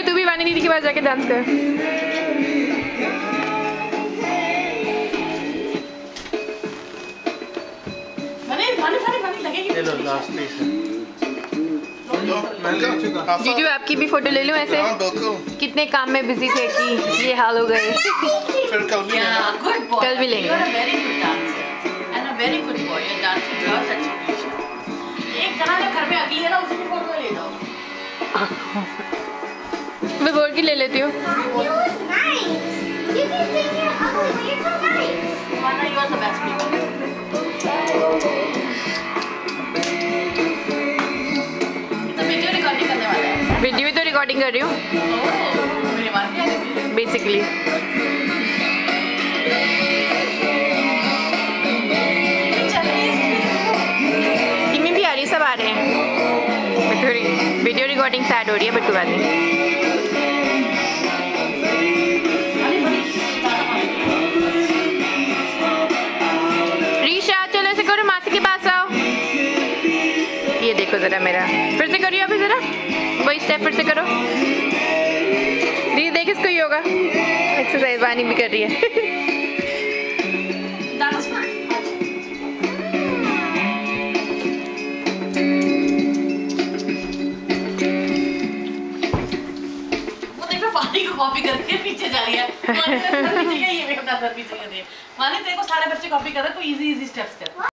बार जाके डांस कर। मने मने मने मने लगेगी। ये लो लास्ट पीस है जीजू आपकी भी फ़ोटो ले लूँ ऐसे? कितने काम में बिज़ी थे कि ये हाल हो गए? फिर कल भी लेना Yeah, कल भी लेंगे। एक जना घर में अगली है ना उसी फ़ोटो ले बोल के ले लेती हूँ. तो वीडियो रिकॉर्डिंग करने वाला है। वीडियो तो रिकॉर्डिंग कर रही हूँ। बेसिकली टीमें भी आ रही सब आ रहे हैं। वीडियो रिकॉर्डिंग स्टार्ट हो रही है बट कोई बात नहीं। ये देखो जरा मेरा फिर से करिए अभी जरा। वही स्टेप फिर से करो। दी देख इसको ही होगा। एक्सरसाइज वानी भी कर रही है। डांस में वो देखो पानी को कॉपी करके पीछे जा रही है। माने तेरे को सारे बच्चे कॉपी कर रहे हैं तो इजी इजी स्टेप्स कर।